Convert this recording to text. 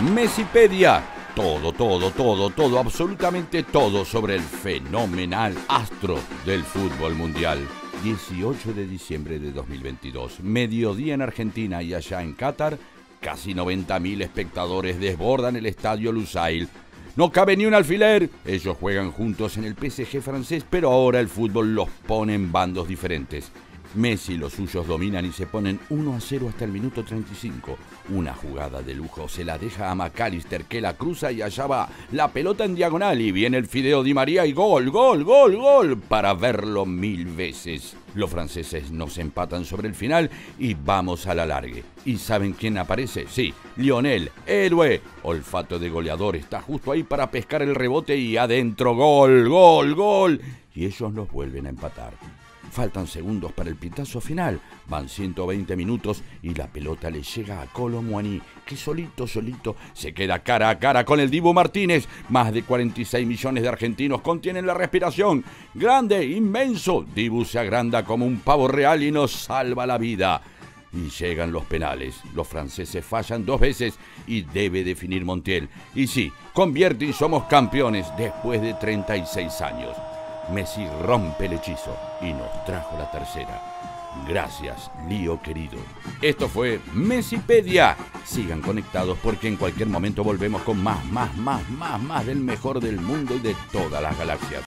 Messipedia. Todo, todo, todo, todo, absolutamente todo sobre el fenomenal astro del fútbol mundial. 18 de diciembre de 2022, mediodía en Argentina y allá en Qatar, casi 90.000 espectadores desbordan el estadio Lusail. No cabe ni un alfiler. Ellos juegan juntos en el PSG francés, pero ahora el fútbol los pone en bandos diferentes. Messi y los suyos dominan y se ponen 1 a 0 hasta el minuto 35. Una jugada de lujo se la deja a McAllister que la cruza y allá va la pelota en diagonal y viene el fideo Di María y gol, gol, gol, gol para verlo mil veces. Los franceses nos empatan sobre el final y vamos a la largue. ¿Y saben quién aparece? Sí, Lionel, héroe. Olfato de goleador está justo ahí para pescar el rebote y adentro gol, gol, gol. Y ellos nos vuelven a empatar. Faltan segundos para el pitazo final. Van 120 minutos y la pelota le llega a Colo Muani, que solito, solito se queda cara a cara con el Dibu Martínez. Más de 46 millones de argentinos contienen la respiración. Grande, inmenso. Dibu se agranda como un pavo real y nos salva la vida. Y llegan los penales. Los franceses fallan dos veces y debe definir Montiel. Y sí, convierte y somos campeones después de 36 años. Messi rompe el hechizo y nos trajo la tercera. Gracias, Lío querido. Esto fue Messipedia. Sigan conectados porque en cualquier momento volvemos con más, más, más, más, más del mejor del mundo y de todas las galaxias.